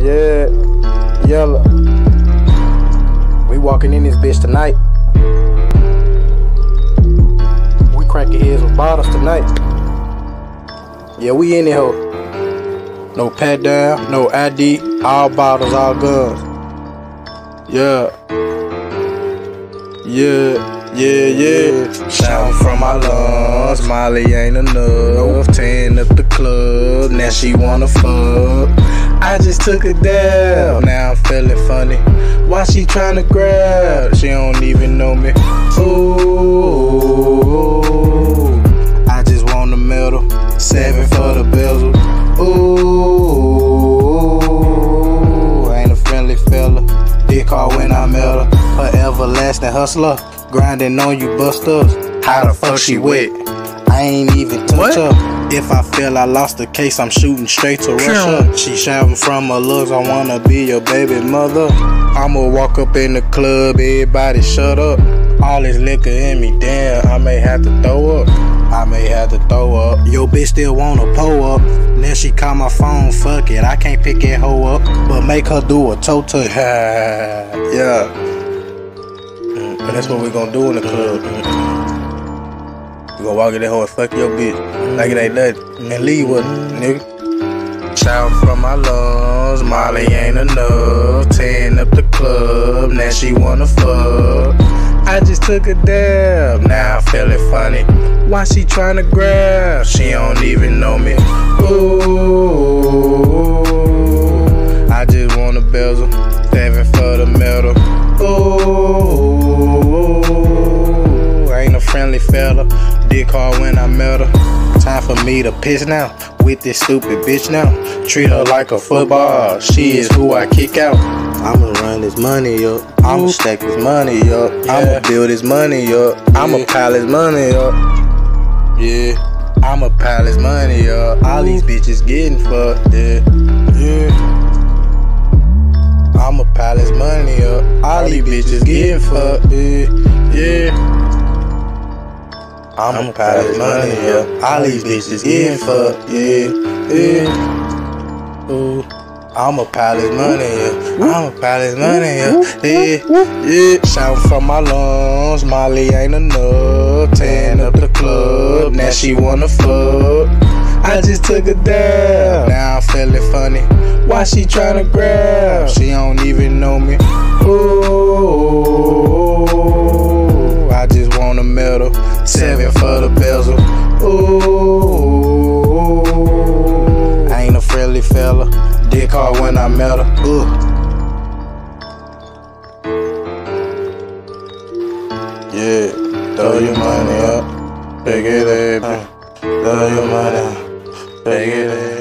yeah. Yella. We walking in this bitch tonight. We cranking heads with bottles tonight. Yeah, we in there, ho. No pat down, no ID, all bottles, all guns. Yeah. Yeah, yeah, yeah. Shouting from my lungs, Molly ain't enough. Ten up the club, now she wanna fuck. I just took her down, now I'm feeling funny. Why she tryna grab? She don't even know me. Ooh, I just want the medal, seven for the bezel. Ooh, ain't a friendly fella. Dick call when I met her. Her everlasting hustler, grinding on you busters. How the fuck she wet? I ain't even touch What? her. If I feel I lost the case, I'm shooting straight to Russia. She shouting from her looks, I wanna be your baby mother. I'ma walk up in the club, everybody shut up. All this liquor in me, damn, I may have to throw up. I may have to throw up. Yo, bitch still wanna pull up. Then she call my phone, fuck it, I can't pick that hoe up. But make her do a toe touch. yeah. Mm, And that's what we're gonna do in the club. Gonna walk in that hoe and fuck your bitch. Like it ain't nothing. And leave with it, nigga. Shout from my lungs, Molly ain't enough. Ten up the club, now she wanna fuck. I just took a dab, now I feel it funny. Why she tryna grab? She don't even know me. Ooh, I just want a bezel, seven for the medal. Ooh, ain't a friendly fella. Dick hard when I met her. Time for me to piss now. With this stupid bitch now. Treat her like a football. She is who I kick out. I'ma run this money up. I'ma stack this money up. I'ma build this money up. I'ma pile this money up. Yeah. I'ma pile this money up. All these bitches getting fucked. Yeah. Yeah. I'ma pile this money up. All these bitches getting fucked. Yeah. Yeah. I'ma pile this money yeah. All these bitches getting fucked. Yeah. Yeah. Ooh. I'ma pile this money yeah. I'ma pile this money up. Yeah. Yeah. Shouting from my lungs. Molly ain't enough. Ten up the club. Now she wanna fuck. I just took her down. Now I'm feeling funny. Why she tryna grab? She don't even know me. Ooh, when I met her. Ooh. Yeah, throw your money up, take it there, throw your money up, take it there.